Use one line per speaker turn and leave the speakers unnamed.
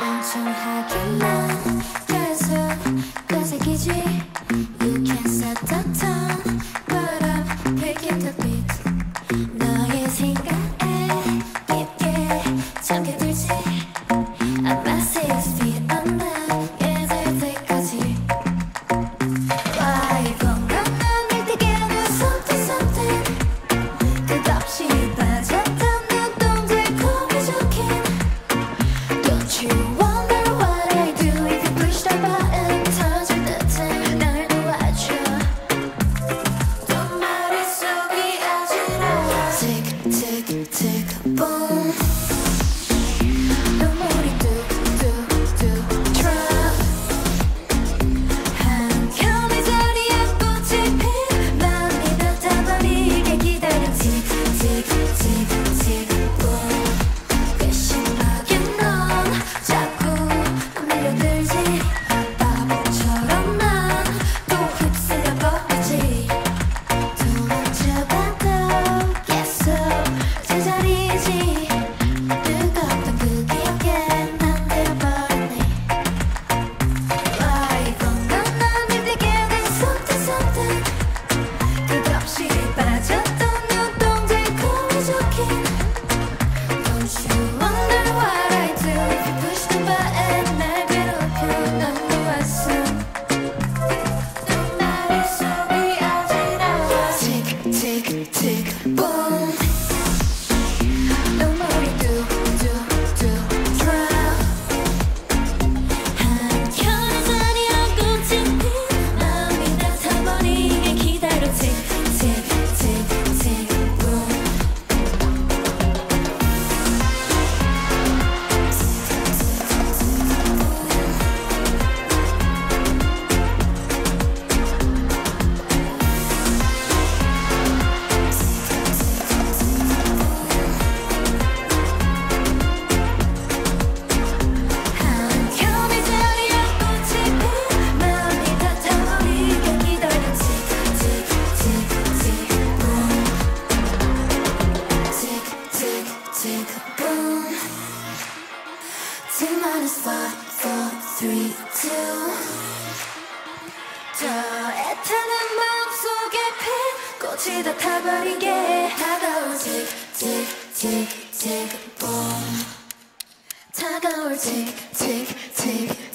안 좋아하게만 to the boom. Two minus five, four, three, two. 저 애타는 마음속에 핀 꽃이 다 타버린 게 다가올 틱틱틱틱 boom. 차가울 틱틱틱